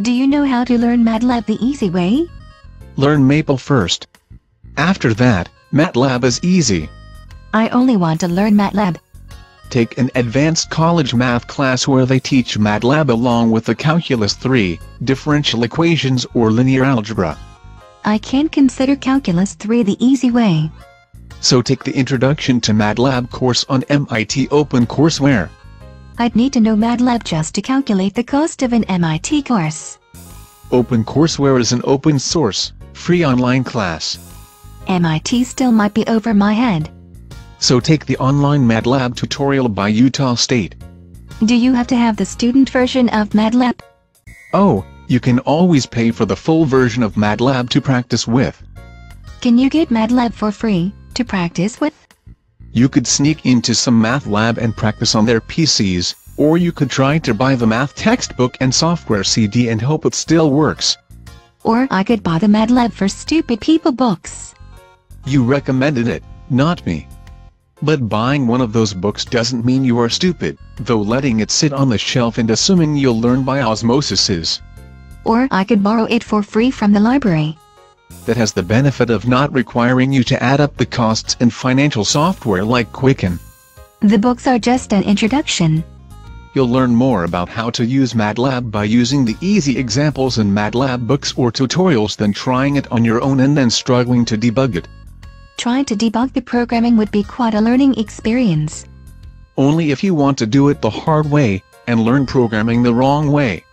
Do you know how to learn MATLAB the easy way? Learn Maple first. After that, MATLAB is easy. I only want to learn MATLAB. Take an advanced college math class where they teach MATLAB along with the Calculus 3, differential equations or linear algebra. I can't consider Calculus 3 the easy way. So take the Introduction to MATLAB course on MIT OpenCourseware. I'd need to know MATLAB just to calculate the cost of an MIT course. OpenCourseware is an open source, free online class. MIT still might be over my head. So take the online MATLAB tutorial by Utah State. Do you have to have the student version of MATLAB? Oh, you can always pay for the full version of MATLAB to practice with. Can you get MATLAB for free to practice with? You could sneak into some math lab and practice on their PCs, or you could try to buy the math textbook and software CD and hope it still works. Or I could buy the MATLAB for Stupid People books. You recommended it, not me. But buying one of those books doesn't mean you are stupid, though letting it sit on the shelf and assuming you'll learn by osmosis is. Or I could borrow it for free from the library. That has the benefit of not requiring you to add up the costs in financial software like Quicken. The books are just an introduction. You'll learn more about how to use MATLAB by using the easy examples in MATLAB books or tutorials than trying it on your own and then struggling to debug it. Trying to debug the programming would be quite a learning experience. Only if you want to do it the hard way, and learn programming the wrong way.